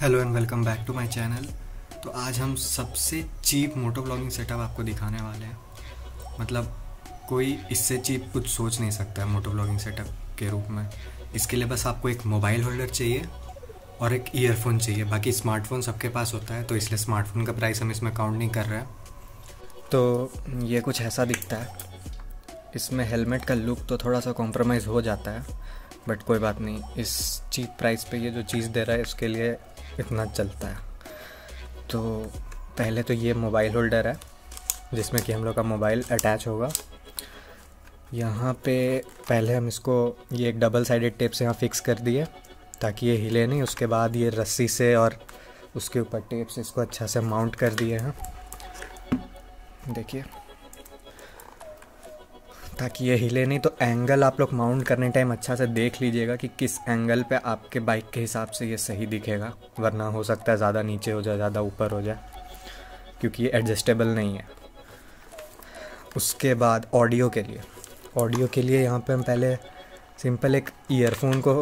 Hello and welcome back to my channel तो आज हम सबसे चीप मोटो ब्लॉगिंग सेटअप आपको दिखाने वाले हैं। मतलब कोई इससे चीप कुछ सोच नहीं सकता है मोटो ब्लॉगिंग सेटअप के रूप में। इसके लिए बस आपको एक मोबाइल होल्डर चाहिए और एक ईयरफोन चाहिए। बाकी स्मार्टफ़ोन सबके पास होता है तो इसलिए स्मार्टफ़ोन का प्राइस हम इसमें काउंट नहीं कर रहे हैं। तो ये कुछ ऐसा दिखता है। इसमें हेलमेट का लुक तो थोड़ा सा कॉम्प्रोमाइज़ हो जाता है बट कोई बात नहीं। इस चीप प्राइस पे ये जो चीज़ दे रहा है उसके लिए इतना चलता है। तो पहले तो ये मोबाइल होल्डर है, जिसमें कि हम लोग का मोबाइल अटैच होगा। यहाँ पे पहले हम इसको, ये एक डबल साइडेड टेप से यहाँ फिक्स कर दिए, ताकि ये हिले नहीं, उसके बाद ये रस्सी से और उसके ऊपर टेप से इसको अच्छा से माउंट कर दिए हैं। देखिए। ताकि ये हिले, नहीं तो एंगल आप लोग माउंट करने टाइम अच्छा से देख लीजिएगा कि किस एंगल पे आपके बाइक के हिसाब से ये सही दिखेगा, वरना हो सकता है ज़्यादा नीचे हो जाए, ज़्यादा ऊपर हो जाए, क्योंकि ये एडजस्टेबल नहीं है। उसके बाद ऑडियो के लिए। ऑडियो के लिए यहाँ पे हम पहले सिंपल एक ईयरफोन को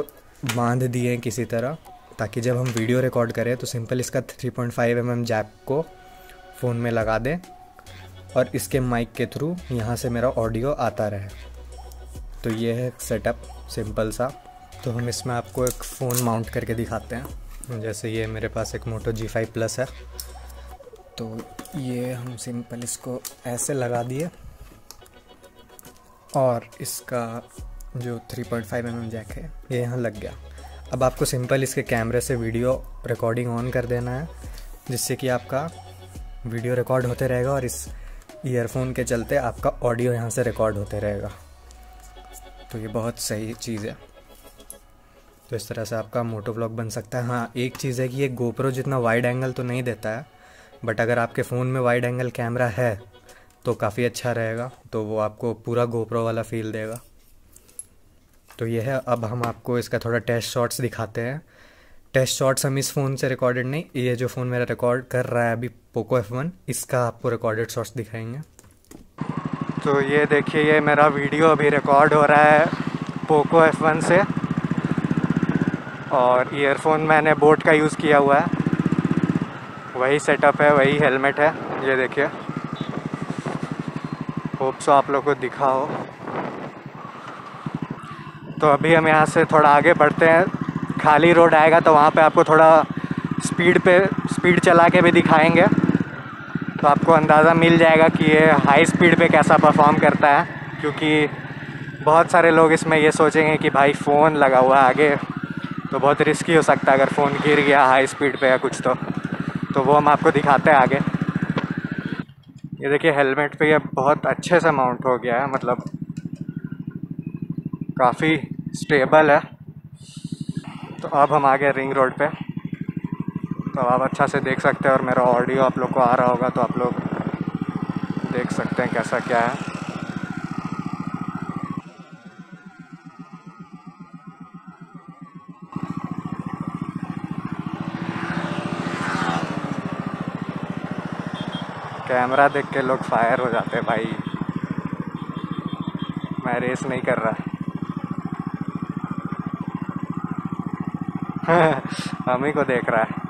बाँध दिए किसी तरह, ताकि जब हम वीडियो रिकॉर्ड करें तो सिंपल इसका 3.5 पॉइंट mm जैक को फ़ोन में लगा दें। और इसके माइक के थ्रू यहाँ से मेरा ऑडियो आता रहे। तो ये है सेटअप सिंपल सा। तो हम इसमें आपको एक फ़ोन माउंट करके दिखाते हैं। जैसे ये मेरे पास एक मोटो जी फाइव प्लस है। तो ये हम सिंपल इसको ऐसे लगा दिए। और इसका जो 3.5 पॉइंट mm जैक है, ये यहाँ लग गया। अब आपको सिंपल इसके कैमरे से वीडियो रिकॉर्डिंग ऑन कर देना है, जिससे कि आपका वीडियो रिकॉर्ड होते रहेगा और इस ईयरफोन के चलते आपका ऑडियो यहाँ से रिकॉर्ड होते रहेगा। तो ये बहुत सही चीज़ है। तो इस तरह से आपका मोटो ब्लॉग बन सकता है। हाँ एक चीज़ है कि ये गोप्रो जितना वाइड एंगल तो नहीं देता है बट अगर आपके फ़ोन में वाइड एंगल कैमरा है तो काफ़ी अच्छा रहेगा। तो वो आपको पूरा गोप्रो वाला फील देगा। तो ये है, अब हम आपको इसका थोड़ा टेस्ट शॉट्स दिखाते हैं। टेस्ट शॉट्स हम इस फ़ोन से रिकॉर्डेड नहीं, ये जो फ़ोन मेरा रिकॉर्ड कर रहा है अभी पोको एफ़ वन इसका आपको रिकॉर्डेड शॉट्स दिखाएँगे। तो ये देखिए, ये मेरा वीडियो अभी रिकॉर्ड हो रहा है पोको एफ़ वन से। और ईयरफोन मैंने बोट का यूज़ किया हुआ है। वही सेटअप है, वही हेलमेट है, ये देखिए। होप सो आप लोग को दिखा हो। तो अभी हम यहाँ से थोड़ा आगे बढ़ते हैं। खाली रोड आएगा तो वहाँ पे आपको थोड़ा स्पीड पे, स्पीड चला के भी दिखाएँगे। तो आपको अंदाज़ा मिल जाएगा कि ये हाई स्पीड पे कैसा परफॉर्म करता है, क्योंकि बहुत सारे लोग इसमें ये सोचेंगे कि भाई फ़ोन लगा हुआ है आगे तो बहुत रिस्की हो सकता है अगर फ़ोन गिर गया हाई स्पीड पे या कुछ तो। तो वो हम आपको दिखाते हैं आगे। ये देखिए हेलमेट पे ये बहुत अच्छे से माउंट हो गया है मतलब काफ़ी स्टेबल है। तो अब हम आ गए रिंग रोड पे। तो आप अच्छा से देख सकते हैं और मेरा ऑडियो आप लोग को आ रहा होगा तो आप लोग देख सकते हैं कैसा क्या है। कैमरा देख के लोग फायर हो जाते हैं भाई। मैं रेस नहीं कर रहा। हम ही को देख रहा है।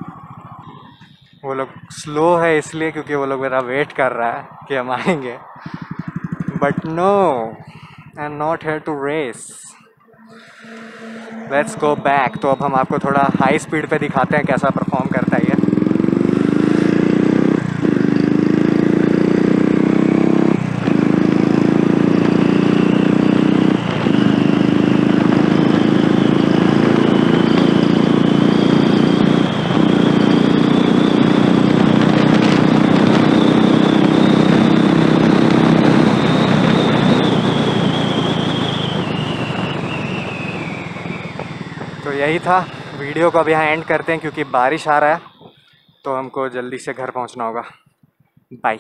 वो लोग स्लो है इसलिए क्योंकि वो लोग मेरा वेट कर रहा है कि हम आएँगे। But no I am not here to race let's go back तो अब हम आपको थोड़ा हाई स्पीड पे दिखाते हैं कैसा परफॉर्म करता है ये तो यही था। वीडियो को अब यहाँ एंड करते हैं क्योंकि बारिश आ रहा है तो हमको जल्दी से घर पहुँचना होगा। बाय